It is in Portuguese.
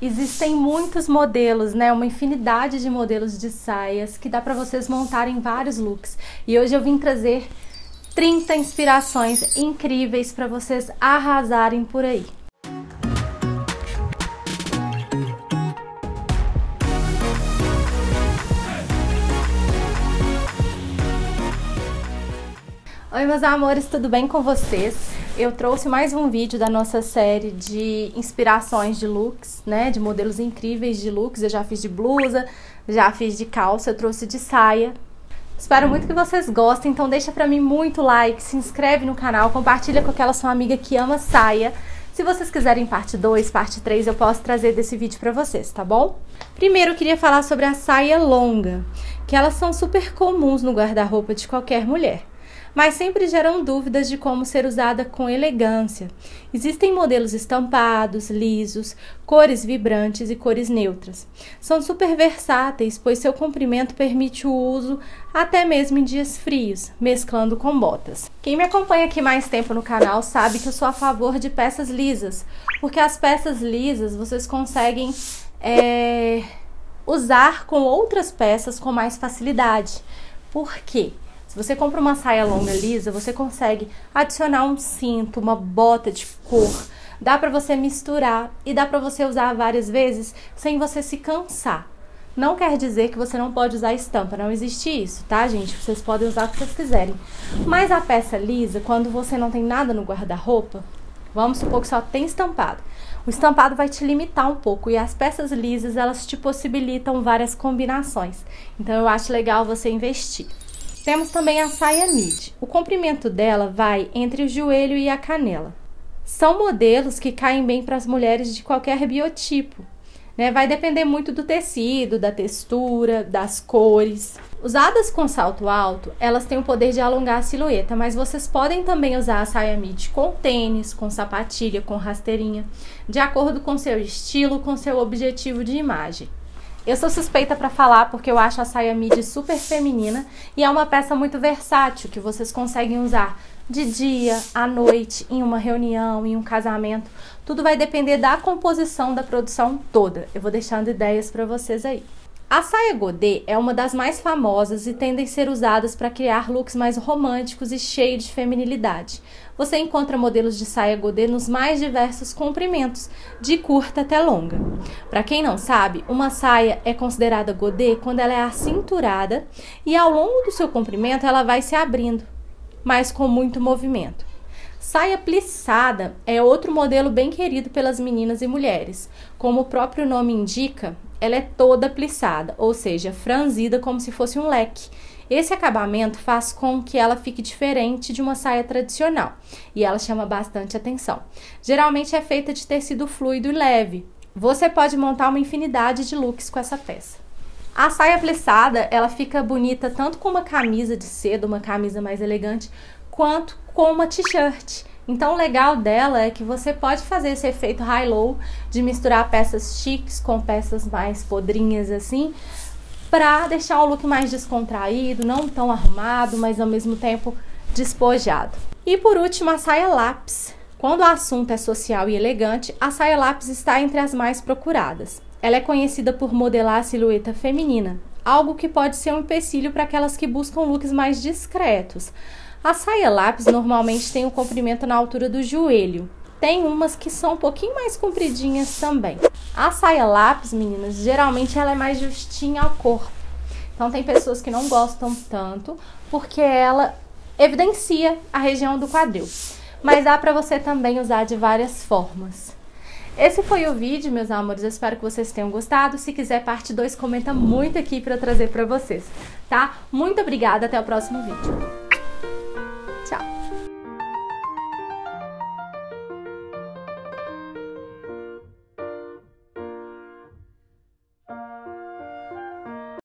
existem muitos modelos, né? Uma infinidade de modelos de saias que dá para vocês montarem vários looks. E hoje eu vim trazer 30 inspirações incríveis para vocês arrasarem por aí. Oi meus amores, tudo bem com vocês? Eu trouxe mais um vídeo da nossa série de inspirações de looks, né? De modelos incríveis de looks. Eu já fiz de blusa, já fiz de calça, eu trouxe de saia. Espero muito que vocês gostem, então deixa pra mim muito like, se inscreve no canal, compartilha com aquela sua amiga que ama saia. Se vocês quiserem parte 2, parte 3, eu posso trazer desse vídeo pra vocês, tá bom? Primeiro eu queria falar sobre a saia longa, que elas são super comuns no guarda-roupa de qualquer mulher mas sempre geram dúvidas de como ser usada com elegância. Existem modelos estampados, lisos, cores vibrantes e cores neutras. São super versáteis, pois seu comprimento permite o uso até mesmo em dias frios, mesclando com botas. Quem me acompanha aqui mais tempo no canal sabe que eu sou a favor de peças lisas, porque as peças lisas vocês conseguem é, usar com outras peças com mais facilidade. Por quê? Você compra uma saia longa lisa, você consegue adicionar um cinto, uma bota de cor. Dá para você misturar e dá para você usar várias vezes sem você se cansar. Não quer dizer que você não pode usar estampa, não existe isso, tá, gente? Vocês podem usar o que vocês quiserem. Mas a peça lisa, quando você não tem nada no guarda-roupa, vamos supor que só tem estampado. O estampado vai te limitar um pouco e as peças lisas, elas te possibilitam várias combinações. Então eu acho legal você investir. Temos também a saia midi. O comprimento dela vai entre o joelho e a canela. São modelos que caem bem para as mulheres de qualquer biotipo. Né? Vai depender muito do tecido, da textura, das cores. Usadas com salto alto, elas têm o poder de alongar a silhueta, mas vocês podem também usar a saia midi com tênis, com sapatilha, com rasteirinha, de acordo com seu estilo, com seu objetivo de imagem. Eu sou suspeita para falar porque eu acho a saia midi super feminina e é uma peça muito versátil que vocês conseguem usar de dia, à noite, em uma reunião, em um casamento. Tudo vai depender da composição da produção toda. Eu vou deixando ideias para vocês aí. A saia godê é uma das mais famosas e tendem a ser usadas para criar looks mais românticos e cheios de feminilidade. Você encontra modelos de saia godê nos mais diversos comprimentos, de curta até longa. Para quem não sabe, uma saia é considerada godê quando ela é acinturada e ao longo do seu comprimento ela vai se abrindo, mas com muito movimento. Saia plissada é outro modelo bem querido pelas meninas e mulheres. Como o próprio nome indica, ela é toda plissada, ou seja, franzida como se fosse um leque. Esse acabamento faz com que ela fique diferente de uma saia tradicional e ela chama bastante atenção. Geralmente é feita de tecido fluido e leve. Você pode montar uma infinidade de looks com essa peça. A saia plissada, ela fica bonita tanto com uma camisa de seda, uma camisa mais elegante, quanto com uma t-shirt. Então, o legal dela é que você pode fazer esse efeito high-low de misturar peças chiques com peças mais podrinhas assim, para deixar o look mais descontraído, não tão arrumado, mas ao mesmo tempo despojado. E por último, a saia lápis. Quando o assunto é social e elegante, a saia lápis está entre as mais procuradas. Ela é conhecida por modelar a silhueta feminina, algo que pode ser um empecilho para aquelas que buscam looks mais discretos. A saia lápis normalmente tem um comprimento na altura do joelho. Tem umas que são um pouquinho mais compridinhas também. A saia lápis, meninas, geralmente ela é mais justinha ao corpo. Então tem pessoas que não gostam tanto porque ela evidencia a região do quadril. Mas dá para você também usar de várias formas. Esse foi o vídeo, meus amores. Eu espero que vocês tenham gostado. Se quiser parte 2, comenta muito aqui para trazer para vocês, tá? Muito obrigada, até o próximo vídeo.